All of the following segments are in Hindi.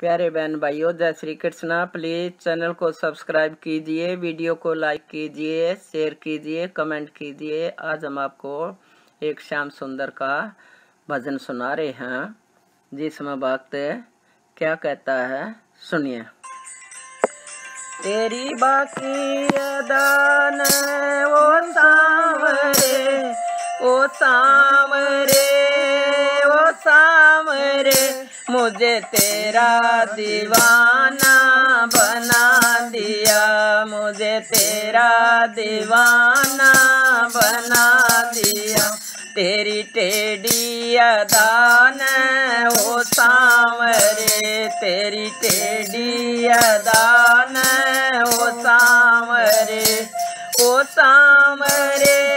प्यारे बहन भाइयों, जय श्री कृष्णा। प्लीज़ चैनल को सब्सक्राइब कीजिए वीडियो को लाइक कीजिए शेयर कीजिए कमेंट कीजिए। आज हम आपको एक श्याम सुंदर का भजन सुना रहे हैं, जिसमें भक्त क्या कहता है, सुनिए। तेरी बाकी अदान ओ सावरे, ओ मुझे तेरा दीवाना बना दिया। मुझे तेरा दीवाना बना दिया। तेरी टेडी अदान ओ सांवरे तेरी टेडी अदान ओ सांवरे ओ सांवरे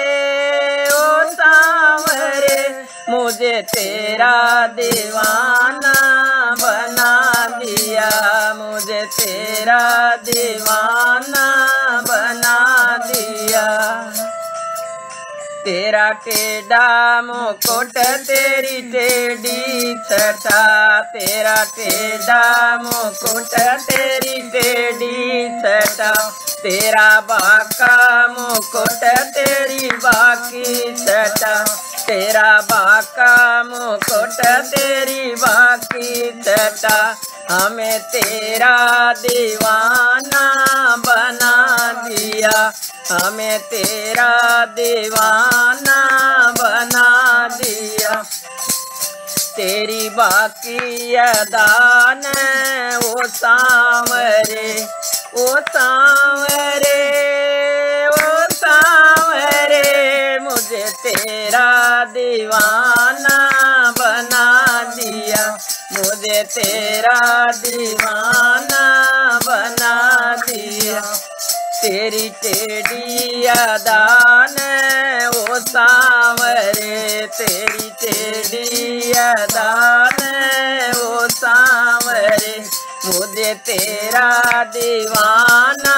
तेरा दीवाना बना दिया, मुझे तेरा दीवाना बना दिया। तेरा टेढ़ा मुकुट, तेरी टेढ़ी छटा। तेरा टेढ़ा मुकुट, तेरी टेढ़ी छटा। तेरा बाका मुकुट, तेरी बाकी छटा। तेरा बाका मुकुट तेरी बाकी चटा हमें तेरा दीवाना बना दिया। हमें तेरा दीवाना बना दिया। तेरी बाकी अदान वो सांवरे वो सांवरे दीवाना बना दिया। मुझे तेरा दीवाना बना दिया। तेरी टेढ़ी अदान वो सांवरे। तेरी टेढ़ी अदान वो सांवरे। मुझे तेरा दीवाना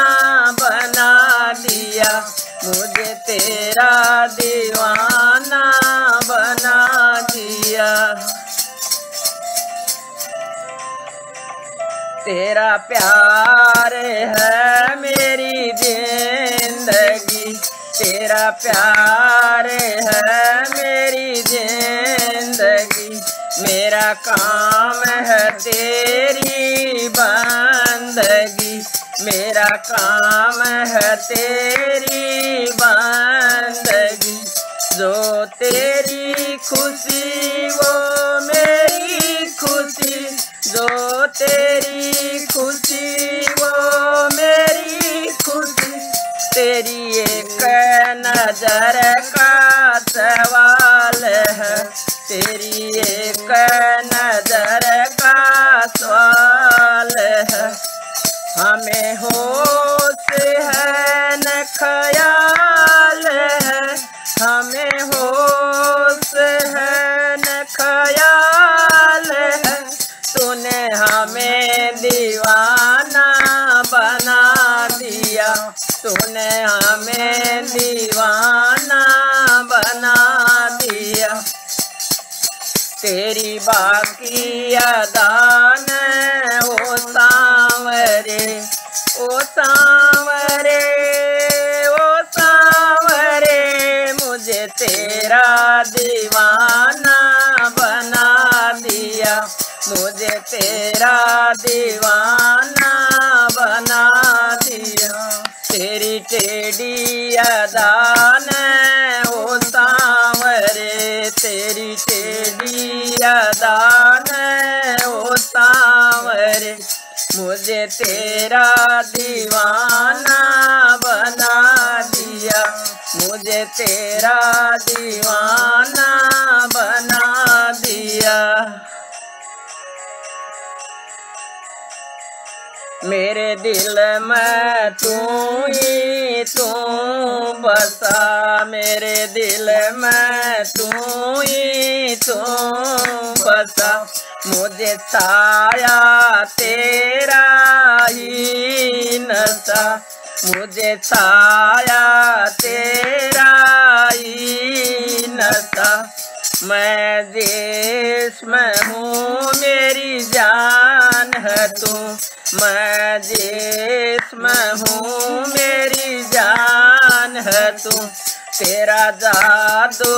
बना दिया। मुझे तेरा दीवाना तेरा प्यार है मेरी ज़िंदगी। तेरा प्यार है मेरी ज़िंदगी। मेरा काम है तेरी बंदगी। मेरा काम है तेरी बंदगी। जो तेरी खुशी, वो मेरी खुशी। जो तेरी खुशी, वो मेरी खुशी। तेरी एक नज़र का सवाल है। तेरी एक नज़र का सवाल है। हमें होश है न ख्याल दीवाना बना दिया। तूने हमें दीवाना बना दिया। तेरी बाकी अदान ओ सांवरे ओ सांवरे ओ सांवरे, मुझे तेरा दीवाना तेरा दीवाना बना दिया। तेरी टेढ़ी अदान ओ सांवरे। तेरी टेढ़ी अदान ओ सांवरे। मुझे तेरा दीवाना बना दिया। मुझे तेरा दीवाना मेरे दिल में तू ही तू, बसा मेरे दिल में तू ही तू, बसा मुझे साया तेरा ही नशा। मुझे साया तेरा ही नशा। मैं देश में हूँ, मेरी जान है तू। मैं जिसमें हूँ, मेरी जान है तू। तेरा जादू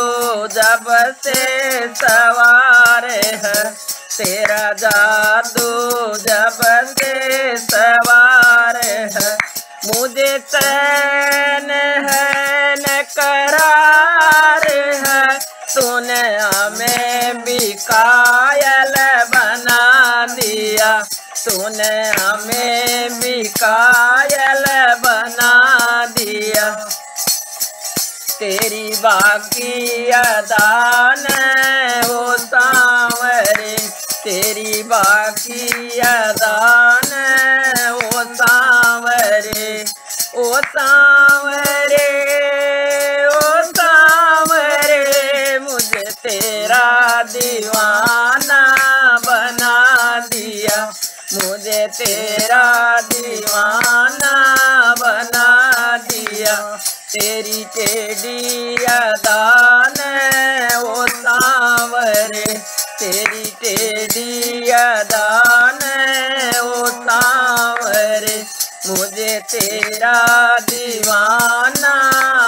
जब से सवार है। तेरा जादू जब से सवार है। मुझे चैन कायल बना दिया। तेरी बाकी अदान वो सांवरे। तेरी बाकी अदान वो सांवरे। ओ सांवरे ओ सांवरे, मुझे तेरा दीवाना तेरा दीवाना बना दिया। तेरी टेडी अदान वो सांवरे तेरी टेडी अदान वो सांवरे मुझे तेरा दीवाना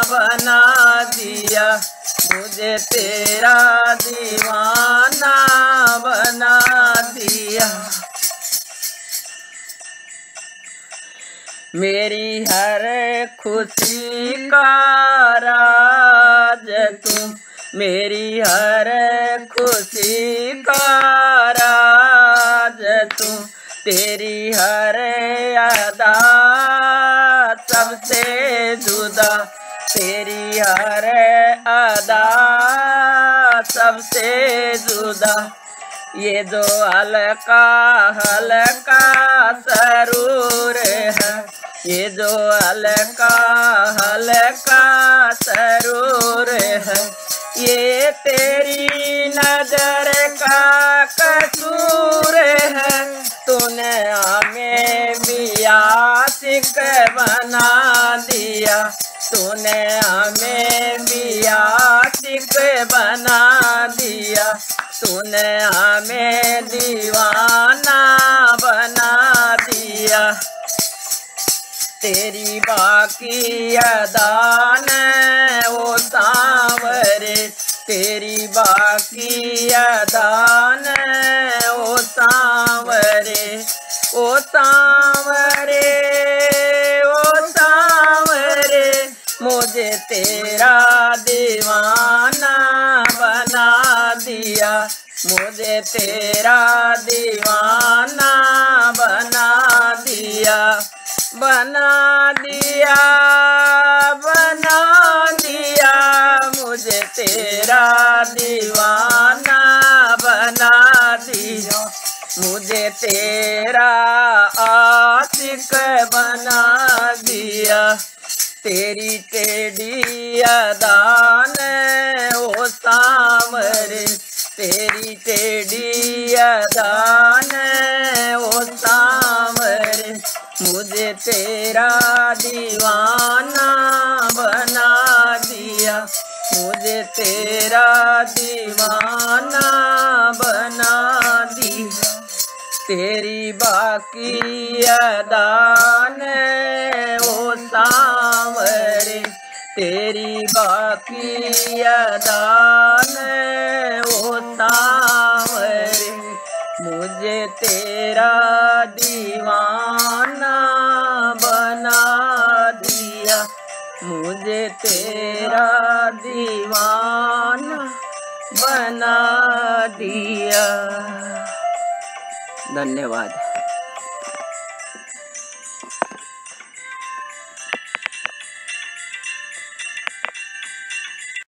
बना दिया। मुझे तेरा दीवाना मेरी हर खुशी का राज तू मेरी हर खुशी का राज तू तेरी हर अदा सबसे जुदा। तेरी हर अदा सबसे जुदा। ये जो हल्का हल्का सरूर ये जो हल्का हल्का सरूर है, ये तेरी नज़र का कसूर है। तूने हमें मिया आशिक बना दिया, तूने हमें मिया आशिक बना दिया, तूने हमें दीवाना तेरी बाकी अदान वो सांवरे। तेरी बाकी अदान ओ सांवरे। ओ सांवरे ओ सांवरे, मुझे तेरा दीवाना बना दिया। मुझे तेरा दीवाना बना दिया। बना दिया बना दिया मुझे तेरा दीवाना, बना दिया मुझे तेरा आशिक बना दिया। तेरी टेढ़ी अदान ओ सांवरे तेरी टेढ़ी अदान ओ सांवरे मुझे तेरा दीवाना बना दिया। मुझे तेरा दीवाना बना दिया। तेरी बाकी अदान ओ सांवरे। तेरी बाकी अदान ओ सांवरे। मुझे तेरा दीवाना मुझे तेरा दीवान बना दिया। धन्यवाद।